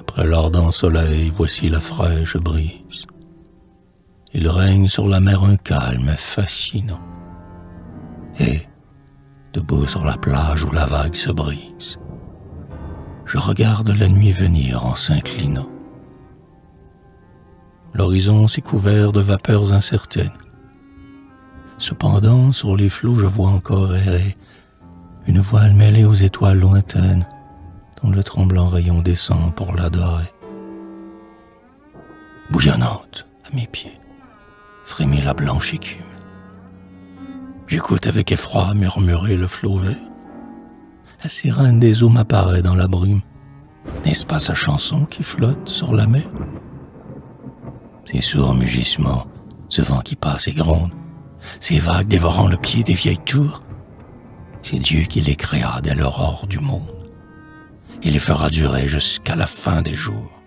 Après l'ardent soleil, voici la fraîche brise. Il règne sur la mer un calme fascinant. Et, debout sur la plage où la vague se brise, je regarde la nuit venir en s'inclinant. L'horizon s'est couvert de vapeurs incertaines. Cependant, sur les flots, je vois encore errer une voile mêlée aux étoiles lointaines, dont le tremblant rayon descend pour l'adorer. Bouillonnante à mes pieds, frémit la blanche écume. J'écoute avec effroi murmurer le flot vert. La sirène des eaux m'apparaît dans la brume. N'est-ce pas sa chanson qui flotte sur la mer? Ces sourds mugissements, ce vent qui passe et gronde, ces vagues dévorant le pied des vieilles tours, c'est Dieu qui les créa dès l'aurore du monde. Il les fera durer jusqu'à la fin des jours.